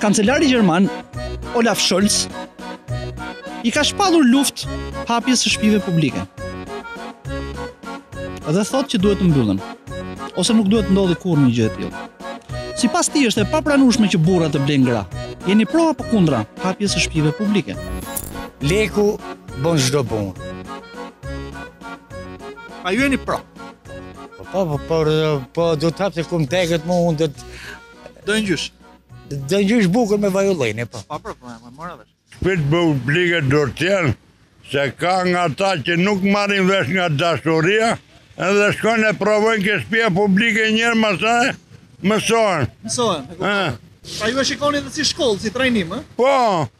Kancelari gjerman Olaf Scholz i ka shpallur luftë hapjes së shpive publike. Dhe thotë që duhet të mbyllen, ose nuk duhet të ndodhë kurrë një gjë e tillë. Sipas tij është e papranushme që burra të blejnë gra, jeni pro apo kundra hapjes së shpive publike. Leku bon çdo punë. A ju jeni pro? Po, po, po, po, po, do të hapet se ku më tekët mu, unë do të... Do ngjysh? Do ngjysh bukën me vaj ullinë, po. Pa problem, e mora vesh. Shpi publike do të jenë, se ka nga ata që nuk marrin vesh nga dashuria, edhe shkojnë e provojnë ke shpia publike njëherë, mësojnë, mësojnë. Mësojnë, e kuptojnë. Pa ju e shikoni dhe si shkollë, si trajnim, e? Po, po.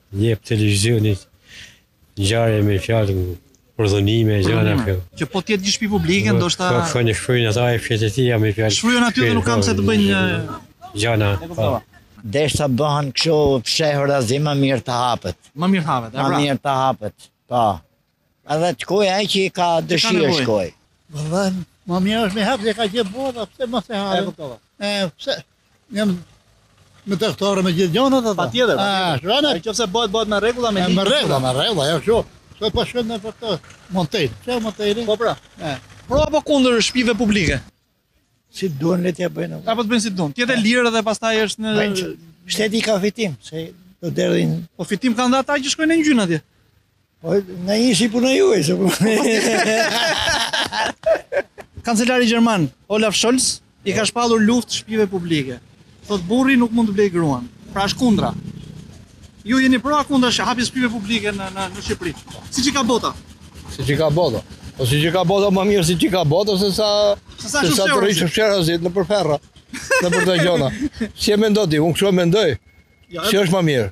Jep televizionit ngjarje me fjalë për dhunime e gjëra të këto. Që po të jetë një shtëpi publike ndoshta Po pra shfryjnë ata e fjalët e me fjalë. Shfryjnë aty dhe nuk kanë pse të bëjnë më gjëna. Po. Se sa të bëhen kështu fshehurazi më mirë të hapet. Më mirë hapet, e pra. Më mirë të hapet. Po. Edhe të shkojë ai që i ka dëshirë të shkojë. Vëllai, më mirë është me hap e ka gjithë bota, pse mos e hap? E kuptova. E pse? Janë me doktorë me gjithë gjonat ato. Patjetër. Ah, shvana. Në qoftë se bëhet bëhet me rregulla me ligj. Me rregulla, me rregulla, ajo kështu. Se po shkojnë nëpër këto motelet. Çfarë moteli? Po pra. Pro apo kundër shpive publike? Si të duan le t'ia bëjnë. A po të bëjnë si të duan. T'jetë e lirë dhe pastaj edhe shteti ka fitim, se do derdhin. Po fitim kanë ata që shkojnë e ngjyejnë atje. Po na ishi puna juaj, se po. Kancelari gjerman Olaf Scholz i ka shpallur luftë shpive publike. Thotë burri nuk mund të blejë gruan. Pra është kundra. Ju jeni pro a kundra hapjes shpive publike në, në, në Shqipëri? Siç e ka bota? Siç e ka bota? Po siç e ka bota më mirë siç e ka bota, se sa, se sa, se sa të rrish fshehurazi nëpër ferra, nëpër ato gjona. Si e mendon ti, unë kështu e mendoj, jo, si është më mirë.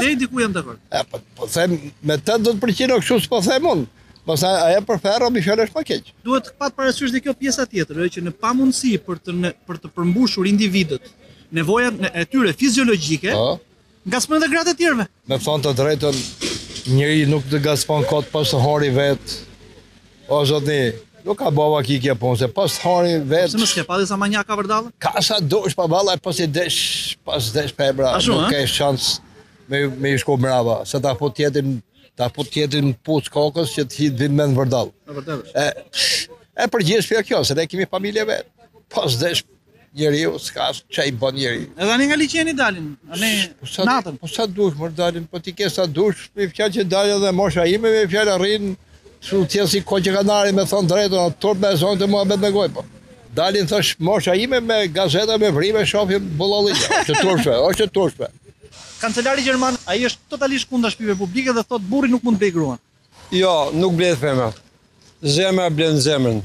Deri diku jam dakord. E po, po them me 80% kështu s'po them unë. Po se ajo nëpër ferra me fjalë është më keq. Duhet të patur parasysh dhe kjo pjesa tjetër, që në pamundësi për të në, për të përmbushur individët nevojat e tyre fiziologjike, po. ngacmojnë dhe gratë e të tjerëve. Me thonë të drejtën, njeri nuk të ngacmon kot po s'të hëngri vetë, O zotni, nuk ka bo vaki kjo punë, se po s'të hëngri vetë... Pse, s'ke pa ti sa maniakë ka vërdallë? Ka sa dush, po valla, po s'desh, po s'desh femra, nuk ke shans me, me i shku mrapa, se ta fut tjetri, ta fut tjetri puc kokës që t'i vijnë mendtë vërdallë. E, e përgjithë shpja kjo, se ne kemi familje vetë, po s'desh Njeriu s'ka as ça i bën njeri. Edhe ani nga liqeni dalin, ani po sa, natën. Po sa dush mor dalin, po ti ke sa dush, me fjalë që dalin edhe mosha ime me fjalë rrin, shih ti siç ko që kam ardh me thon drejtën, është turp me zonë atë muhabet me gojë po. Dalin thash mosha ime me gazeta me vrime shofim bullalliq, të turpshme, është turpshme. Kancelari gjerman, ai është totalisht kundër shpive publike dhe thot burri nuk mund të blejë gruan. Jo, nuk blihet femra. Zemra blen zemrën.